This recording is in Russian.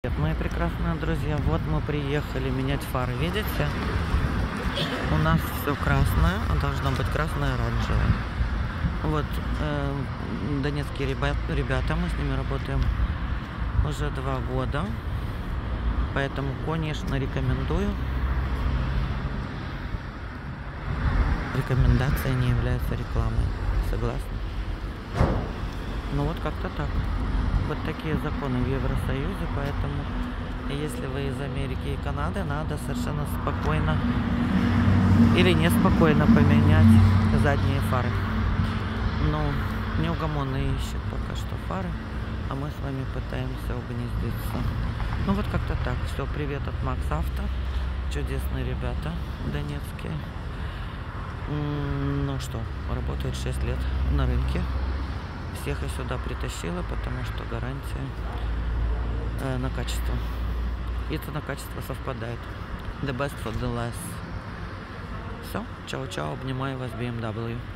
Привет, мои прекрасные друзья. Вот мы приехали менять фары. Видите? У нас все красное, должно быть красное оранжевое. Вот э, донецкие ребят, ребята, мы с ними работаем уже два года. Поэтому, конечно, рекомендую. Рекомендация не является рекламой. Согласны? Ну вот как-то так. Вот такие законы в Евросоюзе, поэтому если вы из Америки и Канады, надо совершенно спокойно или неспокойно поменять задние фары. Ну, неугомонный ищет пока что фары, а мы с вами пытаемся угнездиться. Ну вот как-то так. Все, привет от Макс Авто. Чудесные ребята донецкие. Ну что, работают 6 лет на рынке. Всех я сюда притащила, потому что гарантия э, на качество. И цена качество совпадает. The best for the less. Все, чао-чао, обнимаю вас, BMW.